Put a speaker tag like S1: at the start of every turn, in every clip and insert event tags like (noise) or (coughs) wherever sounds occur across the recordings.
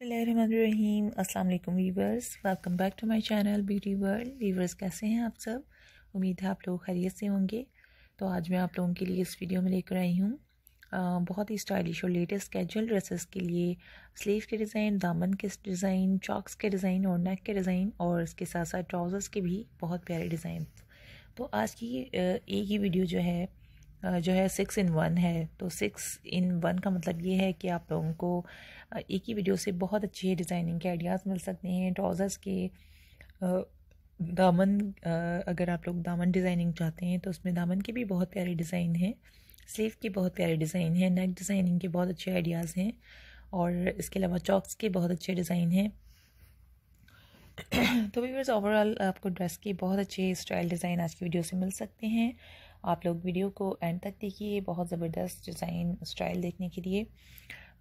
S1: रहीम अस्सलाम वालेकुम viewers welcome back to my channel beauty world. Viewers कैसे हैं आप सब? उम्मीद है आप लोग खैरियत से होंगे। तो आज मैं आप लोगों के लिए इस वीडियो में लेकर आई हूँ बहुत ही स्टाइलिश और लेटेस्ट कैजुअल ड्रेसेस के लिए। स्लीव के डिज़ाइन, दामन के डिज़ाइन, चॉक्स के डिज़ाइन और नेक के डिज़ाइन और इसके साथ साथ ट्राउज़र्स के भी बहुत प्यारे डिज़ाइन। तो आज की एक ही वीडियो जो है जो है सिक्स इन वन है। तो सिक्स इन वन का मतलब ये है कि आप लोगों को एक ही वीडियो से बहुत अच्छे डिज़ाइनिंग के आइडियाज़ मिल सकते हैं। ट्राउज़र्स के दामन अगर आप लोग दामन डिज़ाइनिंग चाहते हैं तो उसमें दामन के भी बहुत प्यारे डिज़ाइन हैं। स्लीव के बहुत प्यारे डिज़ाइन हैं। नेक डिज़ाइनिंग के बहुत अच्छे आइडियाज़ हैं। और इसके अलावा चॉक्स के बहुत अच्छे डिज़ाइन हैं। (coughs) तो वीवर्स ओवरऑल आपको ड्रेस के बहुत अच्छे स्टाइल डिज़ाइन आज की वीडियो से मिल सकते हैं। आप लोग वीडियो को एंड तक देखिए, बहुत ज़बरदस्त डिज़ाइन स्टाइल देखने के लिए।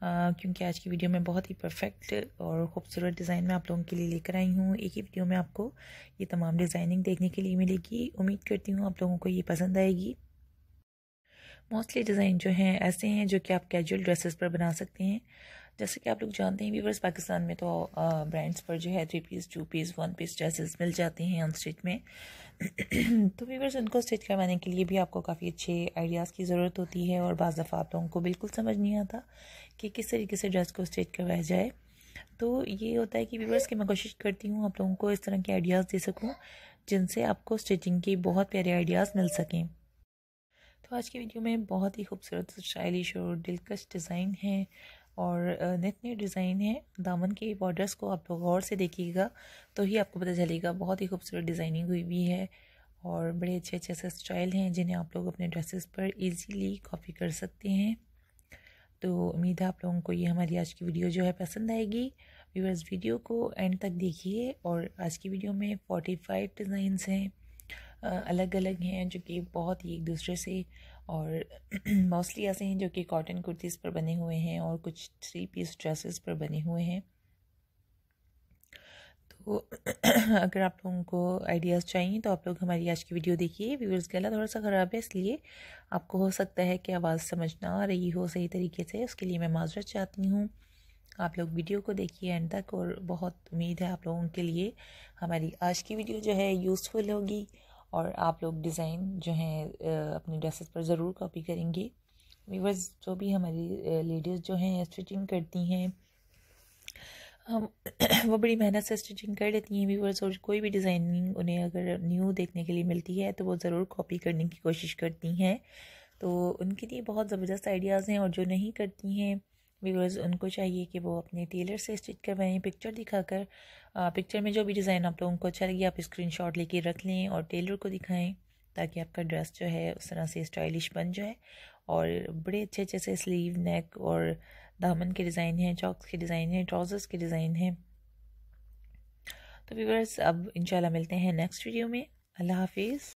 S1: क्योंकि आज की वीडियो में बहुत ही परफेक्ट और ख़ूबसूरत डिज़ाइन मैं आप लोगों के लिए लेकर आई हूँ। एक ही वीडियो में आपको ये तमाम डिज़ाइनिंग देखने के लिए मिलेगी। उम्मीद करती हूँ आप लोगों को ये पसंद आएगी। मोस्टली डिज़ाइन जो हैं ऐसे हैं जो कि आप कैजुअल ड्रेसेस पर बना सकते हैं। जैसे कि आप लोग जानते हैं वीवर्स पाकिस्तान में तो ब्रांड्स पर जो है three piece two piece one piece dresses मिल जाते हैं ऑन स्टिच में। (clears throat) तो वीवर्स उनको स्टिच करवाने के लिए भी आपको काफ़ी अच्छे आइडियाज़ की ज़रूरत होती है और बाज़ दफ़ा आप लोगों को बिल्कुल समझ नहीं आता कि किस तरीके से ड्रेस को स्टिच करवाया जाए। तो ये होता है कि वीवर्स की मैं कोशिश करती हूँ आप लोगों को इस तरह के आइडियाज़ दे सकूँ जिनसे आपको स्टिचिंग के बहुत प्यारे आइडियाज़ मिल सकें। तो आज की वीडियो में बहुत ही खूबसूरत स्टाइलिश और दिलकश डिज़ाइन है। और नेट नेट डिज़ाइन है। दामन के बॉर्डर्स को आप लोग गौर से देखिएगा तो ही आपको पता चलेगा बहुत ही खूबसूरत डिज़ाइनिंग हुई भी है और बड़े अच्छे अच्छे से स्टाइल हैं जिन्हें आप लोग अपने ड्रेसेस पर इजीली कॉपी कर सकते हैं। तो उम्मीद है आप लोगों को ये हमारी आज की वीडियो जो है पसंद आएगी। व्यूअर्स, वीडियो को एंड तक देखिए और आज की वीडियो में फोर्टी फाइव डिज़ाइंस हैं अलग अलग हैं जो कि बहुत ही एक दूसरे से और (clears throat) मोस्टली ऐसे हैं जो कि कॉटन कुर्तीज़ पर बने हुए हैं और कुछ थ्री पीस ड्रेसेस पर बने हुए हैं। तो (clears throat) अगर आप लोगों को आइडियाज़ चाहिए तो आप लोग हमारी आज की वीडियो देखिए। व्यूअर्स गला थोड़ा सा ख़राब है, इसलिए आपको हो सकता है कि आवाज़ समझ ना आ रही हो सही तरीके से। उसके लिए मैं माजरत चाहती हूँ। आप लोग वीडियो को देखिए एंड तक और बहुत उम्मीद है आप लोगों के लिए हमारी आज की वीडियो जो है यूज़फुल होगी। और आप लोग डिज़ाइन जो हैं अपनी ड्रेसेस पर ज़रूर कॉपी करेंगे। वीवर्स जो भी हमारी लेडीज़ जो हैं स्टिचिंग करती हैं, हम (clears throat) वो बड़ी मेहनत से स्टिचिंग कर लेती हैं व्यूवर्स और कोई भी डिज़ाइनिंग उन्हें अगर न्यू देखने के लिए मिलती है तो वो ज़रूर कॉपी करने की कोशिश करती हैं। तो उनके लिए बहुत ज़बरदस्त आइडियाज़ हैं और जो नहीं करती हैं व्यूअर्स उनको चाहिए कि वो अपने टेलर से स्टिच करवाएँ पिक्चर दिखाकर पिक्चर में जो भी डिज़ाइन आप लोगों को अच्छा लगे, आप स्क्रीन शॉट लेके रख लें और टेलर को दिखाएँ, ताकि आपका ड्रेस जो है, उस तरह से स्टाइलिश बन जाए। और बड़े अच्छे अच्छे से स्लीव नेक और दामन के डिज़ाइन हैं चॉक्स के डिज़ाइन हैं ट्राउज़र्स के डिज़ाइन हैं। तो व्यूवर्स अब इंशाल्लाह मिलते हैं नेक्स्ट वीडियो में। अल्लाह हाफिज़।